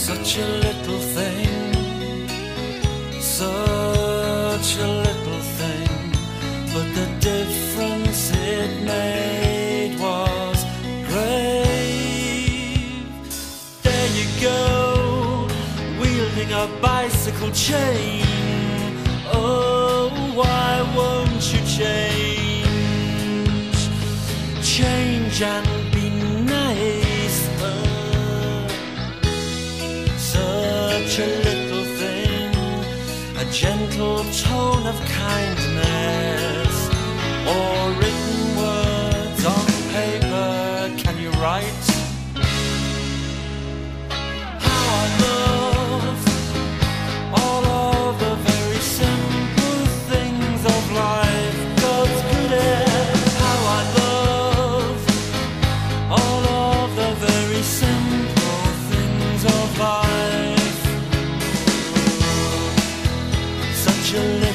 Such a little thing, such a little thing, but the difference it made was great. There you go, wielding a bicycle chain. Oh, why? a gentle tone of kindness, or written special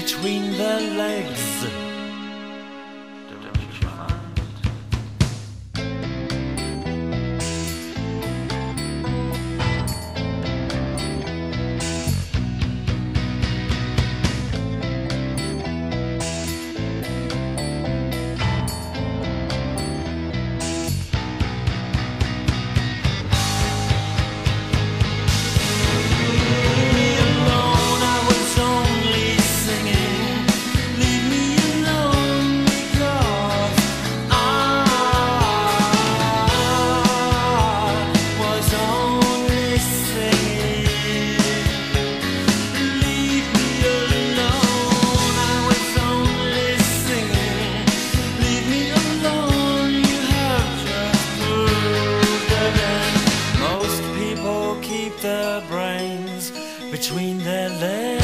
between their legs. their brains between their legs.